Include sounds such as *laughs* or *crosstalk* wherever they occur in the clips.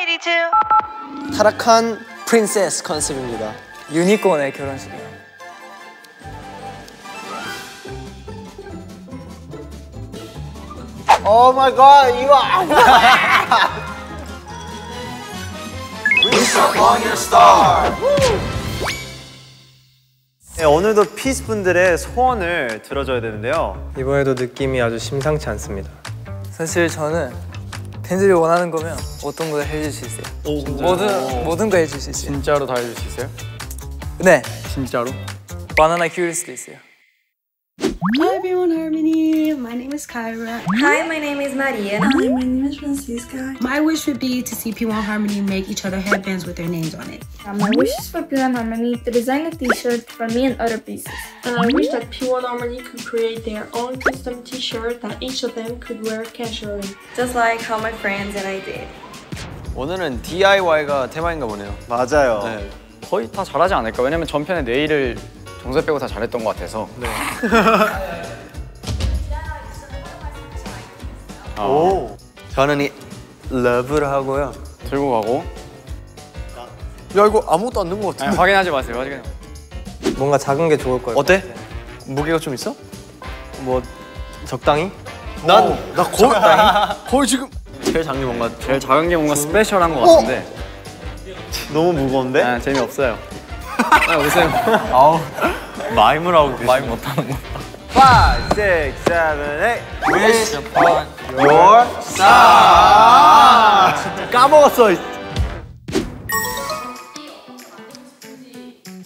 82. 타락한 princess 컨셉입니다. 유니콘의 결혼식이에요. oh my god 이거 네, 오늘도 피스 분들의 소원을 들어줘야 되는데요. 이번에도 느낌이 아주 심상치 않습니다. 사실 저는 팬들이 원하는 거면 어떤 거 해줄 수 있어요. 모든 모든 거 해줄 수 있어요. 진짜로 다 해줄 수 있어요? 네, 진짜로? 바나나 키울 수도 있어요. Hi everyone, Harmony. My name is Kyra. Hi, my name is Maria. Hi, my name is Francisca. My wish would be to see P1 Harmony make each other headbands with their names on it. Uh, my wish is for P1 Harmony to design a t-shirt for me and other pieces. And I wish that P1 Harmony could create their own custom t-shirt that each of them could wear casually. Just like how my friends and I did. 오늘은 DIY가 테마인가 보네요. 맞아요. 네. 거의 다 잘하지 않을까? 왜냐면 전편에 네일을 정세 빼고 다 잘했던 것 같아서. 네. *laughs* 오. 저는 이 love를 하고요. 들고 가고. 야 이거 아무것도 안 넣은 것 아니, 같은데. 확인하지 마세요. 확인. 뭔가 작은 게 좋을 거예요. 어때? 무게가 좀 있어? 뭐 적당히? 난나 거의 *laughs* 거의 지금 제일 작은 게 뭔가 제일 작은 게 뭔가 스페셜한 것 같은데. 너무 무거운데? 아, 재미없어요. 아, 오세요. 마임을 하고 마임 못하는 거. 5, 6, 7, 8 wish upon your star 까먹었어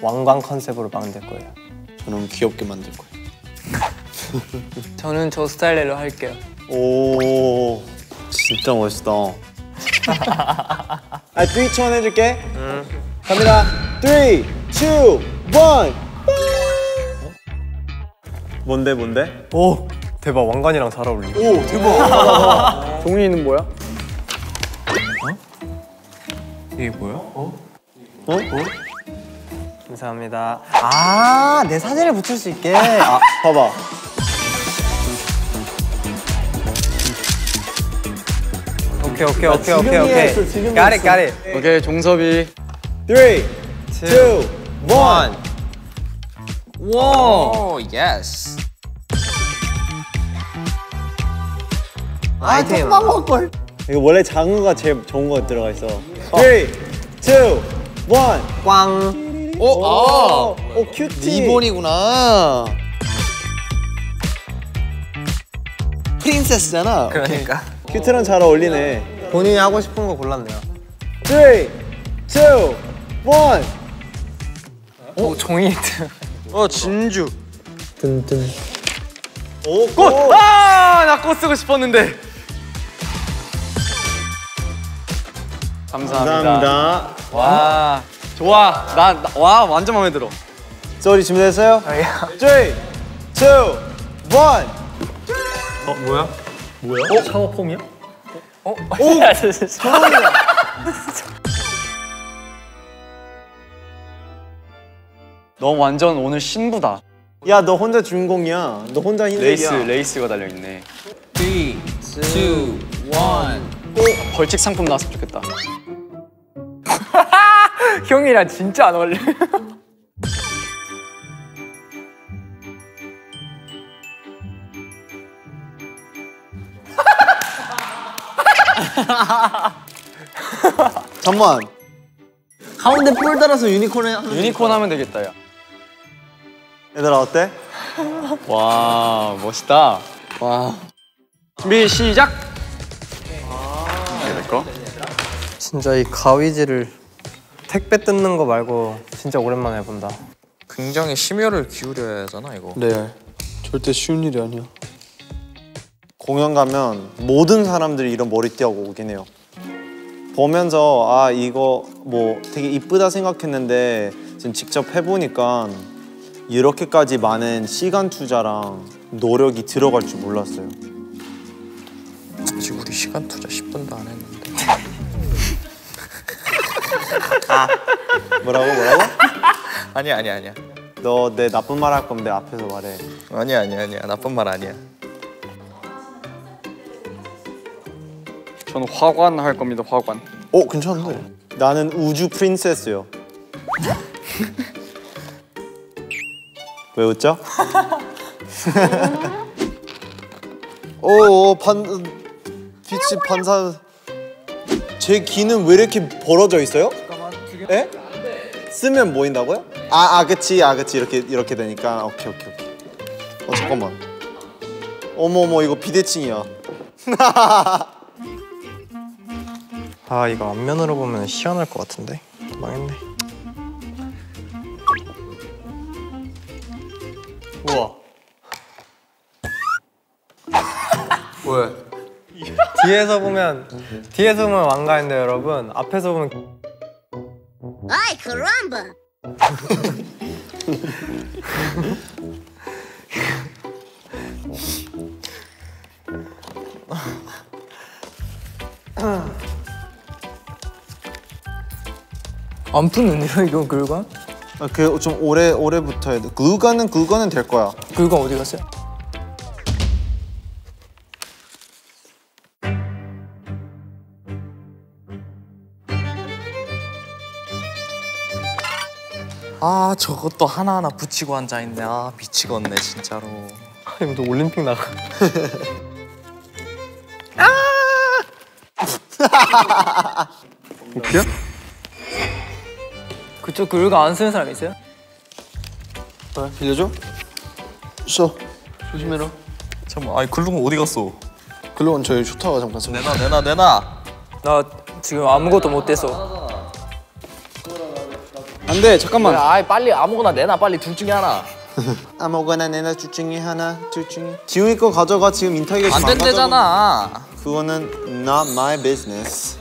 왕관 컨셉으로 만들 거예요. 저는 귀엽게 만들 거예요. *laughs* 저는 저 스타일로 할게요. 오 진짜 멋있다 *laughs* 아 3, 2, 1 해줄게 갑니다 3, 2, 1 뭔데 뭔데? 오 대박 왕관이랑 잘 어울려. 오 대박 *laughs* 종이는 뭐야? 이게 뭐야? 어? 감사합니다. 아, 내 사진을 붙일 수 있게. *laughs* 아, 봐봐 오케이, 오케이, 오케이, 오케이, 오케이. got it. 오케이, 종섭이. 3, 2, 1 오, yes. 아이템. 이거 원래 거가 제일 좋은 거 들어가 있어 3, 2, 1 꽝. 오, 아, 오 cutie 리본이구나. princess잖아. 그러니까. cute랑 잘 어울리네 본인이 하고 싶은 거 골랐네요. 3, 2, 1 오, 종이. 어, 진주. 뜬뜬. 오, 꽃! 아, 나 꽃 쓰고 싶었는데. 감사합니다. 감사합니다 와, 좋아. 나, 나- 와, 완전 마음에 들어. 소리 준비됐어요? 3, 2, 1 어, 뭐야? 뭐야? 어? 샤워폼이야? 오, *laughs* *laughs* 너 완전 오늘 신부다. 야, 너 혼자 주인공이야. 너 혼자 흰색이야. 레이스, 레이스가 달려있네. 3, 2, 1. 벌칙 상품 나왔으면 좋겠다. *laughs* 형이랑 진짜 안 어울려. 잠만. 가운데 뿔 달아서 유니콘에 하면 유니콘 하면 되겠다, 야. 얘들아, 어때? 와, 멋있다. 와. 준비, 시작! 이게 내 거? 진짜 이 가위질을 택배 뜯는 거 말고 진짜 오랜만에 해본다. 굉장히 심혈을 기울여야 하잖아 이거. 네. 절대 쉬운 일이 아니야. 공연 가면 모든 사람들이 이런 머리띠하고 오긴 해요. 보면서 아 이거 뭐 되게 이쁘다 생각했는데 지금 직접 해보니까 이렇게까지 많은 시간 투자랑 노력이 들어갈 줄 몰랐어요. 아직 우리 시간 투자 10분도 안 했는데. 뭐라고 뭐라고? 아니야 아니야 아니야. 너 내 나쁜 말할내 앞에서 말해. 아니야 아니야 아니야. 나쁜 말 아니야. 저는 화관 할 겁니다, 화관. 어 괜찮은데. 나는 우주 프린세스요. *laughs* 왜 웃죠? *laughs* 오, 반 빛이 반사. 제 귀는 왜 이렇게 벌어져 있어요? 에? 쓰면 보인다고요? 아, 아, 그치, 아, 그치. 이렇게 이렇게 되니까. 오케이, 오케이, 오케이. 어, 잠깐만. 어머, 어머, 이거 비대칭이야. *laughs* 아 이거 앞면으로 보면 시원할 것 같은데 망했네. 뒤에서 보면 뒤에서 보면 왕가인데 여러분 앞에서 보면 Ay, caramba! 안 붙는데요 이거 글과? 아, 그좀 오래 오래부터 해야 돼. 글루건은 글루건은 될 거야. 글과 어디 갔어요? 아 저것도 하나하나 붙이고 앉아있네 아 미치겠네 진짜로 이거 또 올림픽 나가. 웃겨? 그쪽 글과 안 쓰는 사람 있어요? 빌려줘? 써. 조심해라. 잠깐만 아니 글루건 어디 갔어? 글로건 저희 좋다가 잠깐 써. 내놔 내놔 내놔 나 지금 아무것도 못 돼서 안돼 잠깐만. 아이 빨리 아무거나 내놔 빨리 둘 중에 하나. *laughs* 아무거나 내나 둘 중에 하나, 둘 중에. 지웅이 거 가져가. 지금 인터뷰 안 된대잖아 그거는 not my business.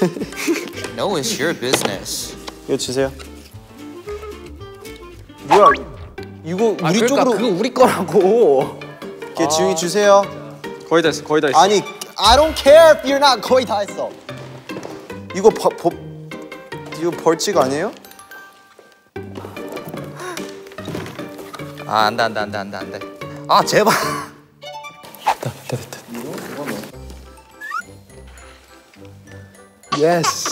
*laughs* No it's your business 이거 주세요. 뭐야? 이거 우리 아, 그러니까 쪽으로. 그거 우리 거라고. 걔 지웅이 주세요. 거의 다 했어. 거의 다 했어. 아니, I don't care if you're not 거의 다 했어. 이거 버, 버, 이거 벌칙 아니에요? 아 안 돼 안 돼 안 돼 안 돼 안 돼 아 제발 예스.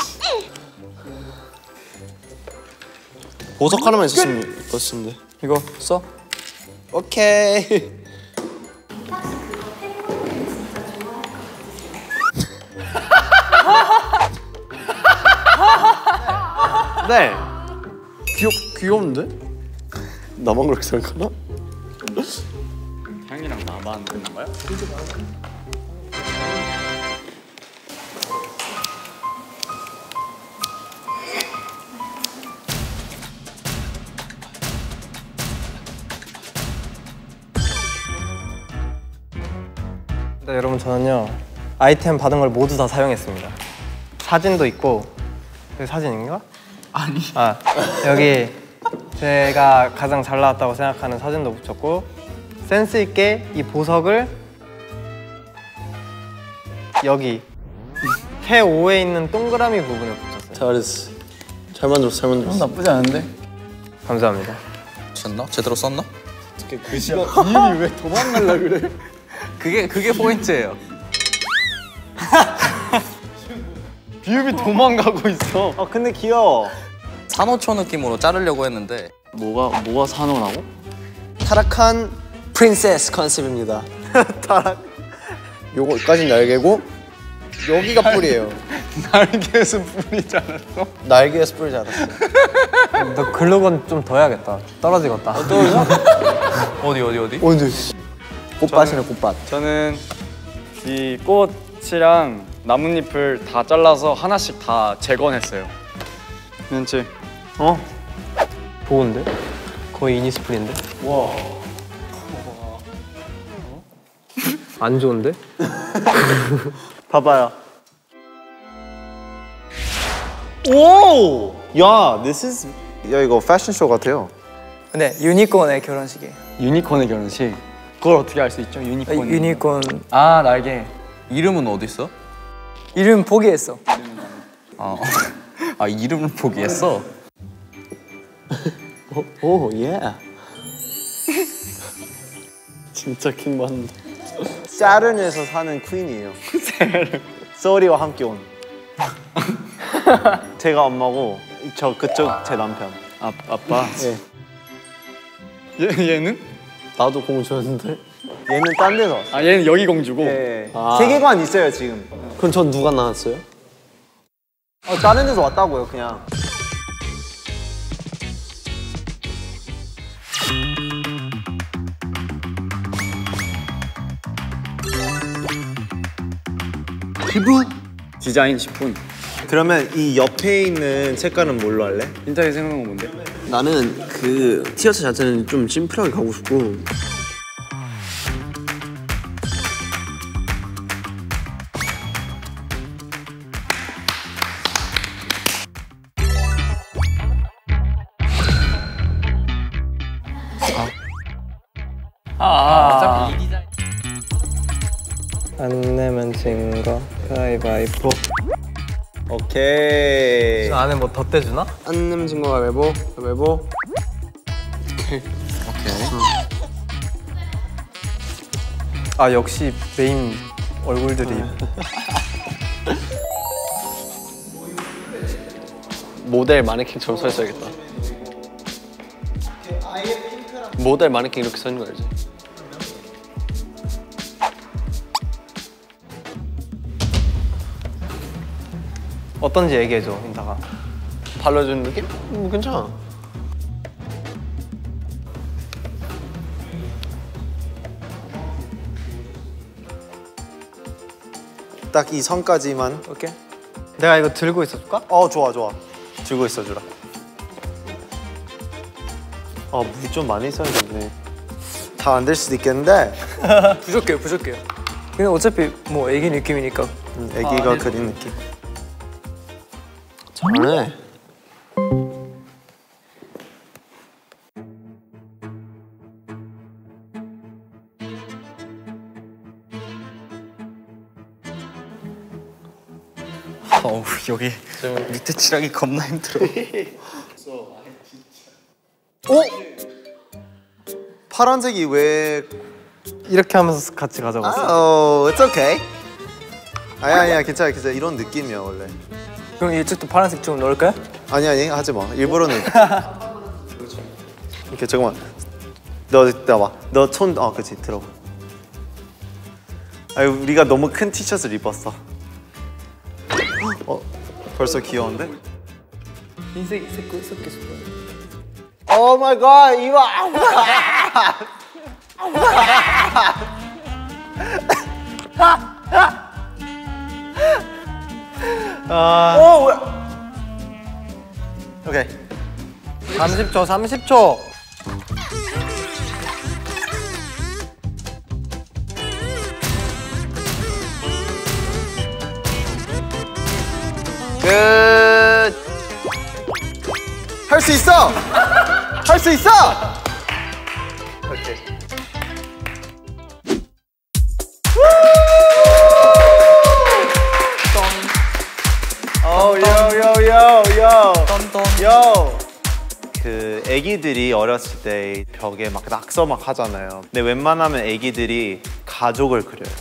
보석 하나만 있었으면 돼. 이거 써? 오케이. *laughs* 네. 귀엽 귀여운데? 나만 그렇게 생각하나? 향이랑 나만 그런 거야? 네, 여러분 저는요 아이템 받은 걸 모두 다 사용했습니다. 사진도 있고 여기 사진인가? 아니. 아 여기 제가 가장 잘 나왔다고 생각하는 사진도 붙였고 센스 있게 이 보석을 여기 해 5에 있는 동그라미 부분에 붙였어요. 잘했어. 잘 만들었어. 잘 만들었어. 나쁘지 않은데? 감사합니다. 썼나? 제대로 썼나? 글씨가 이름이 왜 도망갈라 그래? *laughs* 그게 그게 포인트예요 *laughs* 비읍이 도망가고 있어. 아, 근데 귀여워. 산호초 느낌으로 자르려고 했는데 뭐가 뭐가 산호라고? 타락한 프린세스 컨셉입니다. *laughs* 타락. 요거까지 날개고 여기가 뿔이에요. *laughs* 날개에서 뿌리지 않았어? 날개에서 뿔이지 않았어. 너 글루건 좀 더 해야겠다. 떨어지겠다. *laughs* 어디 어디 어디? 오늘 꽃밭이네 꽃밭. 저는 이 꽃이랑 나뭇잎을 다 잘라서 하나씩 다 재건했어요. 괜찮지? 어? 좋은데? 거의 이니스프리인데? 와. 안 좋은데? *laughs* 봐봐요. 오! 야, this is 야 이거 패션쇼 같아요. 근데 유니콘의 결혼식이에요 유니콘의 결혼식. 그걸 어떻게 알 수 있죠? 아, 유니콘. 유니콘 아 날개. 이름은 어디 있어? 이름 포기했어 아, *laughs* 아 이름을 포기했어? oh yeah. *laughs* 진짜 킹 받는다. 사른에서 사는 퀸이에요. *laughs* 소리와 함께 온. *laughs* 제가 엄마고 저 그쪽 제 남편. 아, 아빠. 예. 얘, 얘는? 나도 공 줬는데. 얘는 딴 데서 왔어. 아, 얘는 여기 공주고. 예. 아. 세계관 있어요 지금. 그럼 전 누가 나왔어요? 어, 다른 데서 왔다고요 그냥. 피부? 디자인 10분. 그러면 이 옆에 있는 색깔은 뭘로 할래? 인터넷 생각한 건 뭔데? 나는 그 티셔츠 자체는 좀 심플하게 가고 싶고 아, 안 내면 진거 가위바위보 오케이. 저 안에 뭐 덧대주나? 안 내면 진 거가 외보 외보 아 역시 메인 얼굴들이 *laughs* 모델 마네킹처럼 서 있어야겠다. 모델 마네킹 이렇게 서 있는 거 알지? 어떤지 얘기해줘 인타가 발라주는 느낌? 음, 괜찮아. 딱 이 선까지만. 오케이 내가 이거 들고 있어줄까? 어 좋아 좋아. 들고 있어 주라. 아 물이 좀 많이 써야겠네. 다 안 될 수도 있겠는데. *laughs* 부족해요, 부족해요. 근데 어차피 뭐 애기 느낌이니까. 음, 애기가 그린 느낌. 잘해. 어우 여기 밑에 칠하기 겁나 힘들어. 어? 파란색이 왜? 이렇게 하면서 같이 가져갔어 어, it's okay. 아니 아니야 괜찮아 괜찮아 이런 느낌이야 원래. 그럼 이쪽도 파란색 좀 넣을까요? 아니 아니 하지 마. 일부러는. *laughs* 이렇게 잠깐만. 너 나와. 너손 어, 그렇지 들어봐. 아유 우리가 너무 큰 티셔츠를 입었어. 어 벌써 귀여운데? 흰색 섞여 섞여 섞여. oh my god 이거. 아오뭐 야? 오케이. 30초 30초 끝. 할 수 있어. 할 수 있어. 애기들이 어렸을 때 벽에 막 낙서 막 하잖아요. 근데 웬만하면 애기들이 가족을 그려요.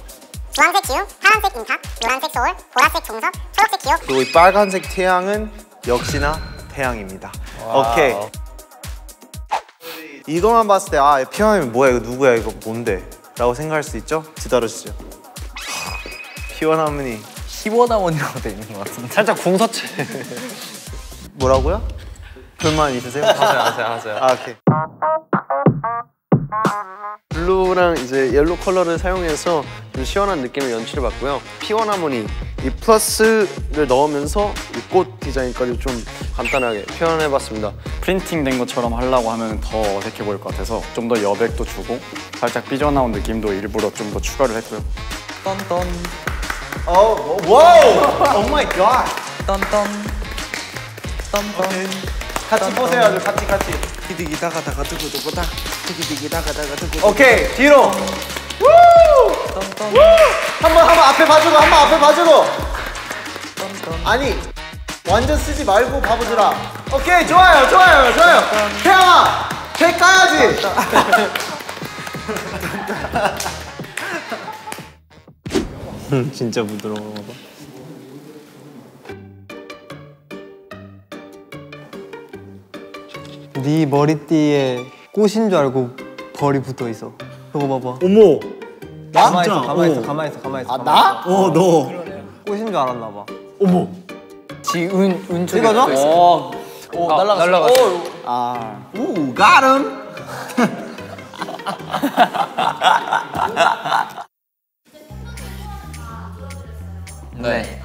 주황색 기운, 파란색 인탑, 노란색 소울, 보라색 종석, 초록색 기억, 그리고 이 빨간색 태양은 역시나 태양입니다. 오케이. 이거만 봤을 때 아, 피아노 뭐야 이거 누구야 이거 뭔데? 라고 생각할 수 있죠? 뒤따르시죠. 피원 할머니 희원아원이라고 돼 있는 것 같은데. 살짝 궁서체. *laughs* 뭐라고요? 불만 있으세요? 하세요 하세요 하세요. 아, 오케이. blue랑 이제 yellow 컬러를 사용해서 좀 시원한 느낌의 연출을 봤고요. P1Harmony 이 플러스를 넣으면서 이 꽃 디자인까지 좀 간단하게 표현해봤습니다. 프린팅 된 것처럼 하려고 하면 더 어색해 보일 것 같아서 좀 더 여백도 주고 살짝 삐져나온 느낌도 일부러 좀 더 추가를 했고요. 떤떤 어, wow! oh my god! 떤떤 떤떤. 같이 보세요, 아주 같이 같이. 디디기 다가다가 두고두고다. 디디기 다가다가 두고. 오케이, 뒤로. 우! 떤떤 한번 한번 앞에 봐주고 한번 앞에 봐주고. 아니 완전 쓰지 말고 바보들아 오케이 좋아요 좋아요 좋아요 태양아 개 까야지 *laughs* 진짜 부드러워 네 머리띠에 꽃인 줄 알고 벌이 붙어 있어. 그거 봐봐. 어머. 나? 가만히 있어? 가만히 있어, 어. 가만히 있어, 가만히 있어. 아 나? 어 너. 꽃인 줄 알았나 봐. 어머. 지운 쪽에 이거죠? 붙어 있어. 오, 오 날라갔어. 날라갔어. 오, 아. 우 가름. 네.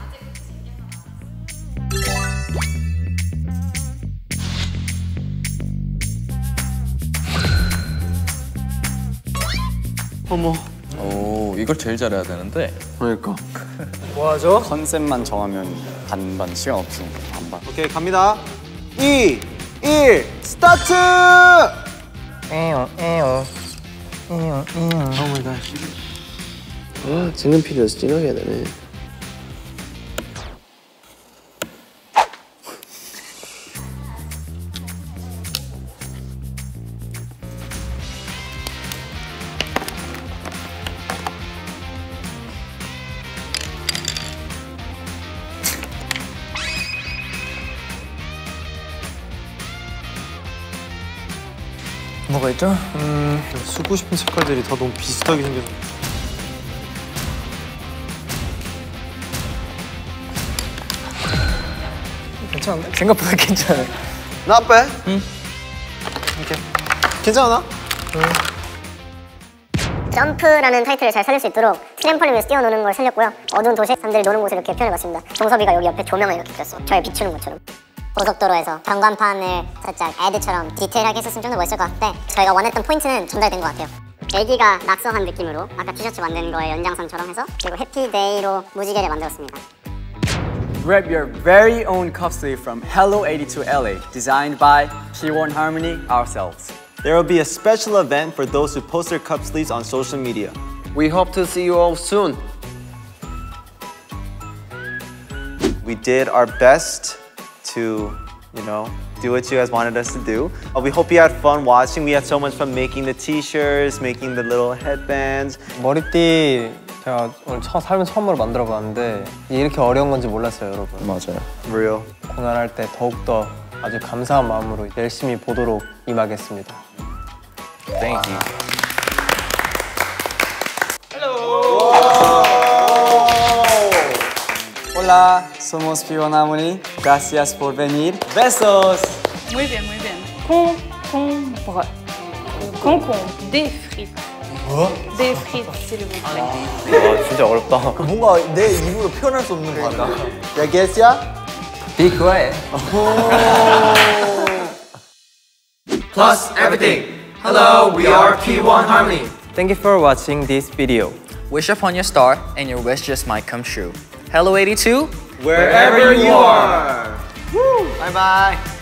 어머. 오, 이걸 제일 잘해야 되는데. 그러니까. 뭐 하죠? 컨셉만 정하면 반반 시간 없으니까 반반. 오케이 갑니다. 2, 1, 스타트! 에요, 에요. 에요, 에요. 아, 징금필이어서 진하게 해야 되네. 뭐가 있죠? 음, 쓰고 싶은 색깔들이 다 너무 비슷하게 생겨서. 괜찮은데? 생각보다 괜찮아요. Not bad. 괜찮아? 점프라는 타이틀을 잘 살릴 수 있도록 트램펄린 위에서 뛰어노는 걸 살렸고요. 어두운 도시에 사람들이 노는 곳을 이렇게 표현해봤습니다. 종섭이가 여기 옆에 조명을 이렇게 그렸어. 저를 비추는 것처럼. 고속도로에서 경관판을 살짝 애드처럼 디테일하게 했었으면 좀 더 멋있을 것 같은데 저희가 원했던 포인트는 전달된 것 같아요. 애기가 낙서한 느낌으로 아까 티셔츠 만드는 거의 연장선처럼 해서 그리고 해피데이로 무지개를 만들었습니다. Grab your very own cuff sleeve from Hello 82 LA, designed by P1 Harmony ourselves. There will be a special event for those who post their cup sleeves on social media. We hope to see you all soon. We did our best to, you know, do what you guys wanted us to do. Uh, we hope you had fun watching. We had so much fun making the t-shirts, making the little headbands. 머리띠 제가 오늘 처, 살면 처음으로 만들어봤는데 이게 이렇게 어려운 건지 몰랐어요, 여러분. 맞아요. Real. 공연할 때 더욱더 아주 감사한 마음으로 열심히 보도록 임하겠습니다. Thank you. Hola, somos P1 Harmony. Gracias por venir. Besos! Muy bien, muy bien. Concombre. Concombre. Des frites. Des frites, s'il vous plaît. 와, 진짜 어렵다. 뭔가 내 입으로 표현할 수 없는 거 같다. Ya guess ya? Be quiet. Plus everything. Hello, we are P1 Harmony. Thank you for watching this video. Wish upon your star, and your wish just might come true. Hello 82. Wherever you are. Bye bye.